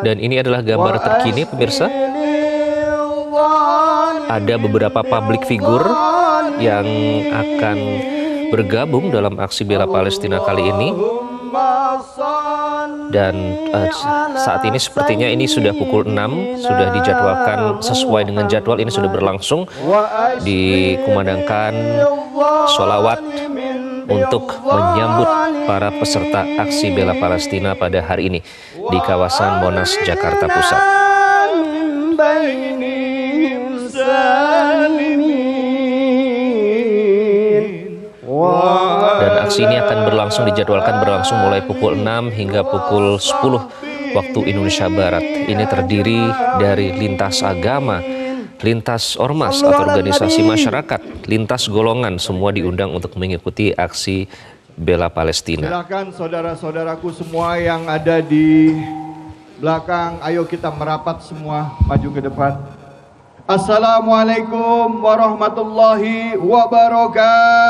Dan ini adalah gambar terkini pemirsa. Ada beberapa publik figur yang akan bergabung dalam aksi bela Palestina kali ini. Dan uh, saat ini sepertinya ini sudah pukul 6, sudah dijadwalkan sesuai dengan jadwal ini sudah berlangsung dikumandangkan sholawat untuk menyambut para peserta aksi bela Palestina pada hari ini di kawasan Monas, Jakarta Pusat. Dan aksi ini akan berlangsung dijadwalkan berlangsung mulai pukul 6 hingga pukul 10 waktu Indonesia Barat. Ini terdiri dari lintas agama, lintas ormas atau organisasi masyarakat, lintas golongan semua diundang untuk mengikuti aksi bela Palestina. Silakan saudara-saudaraku semua yang ada di belakang, ayo kita merapat semua maju ke depan. Assalamualaikum warahmatullahi wabarakatuh.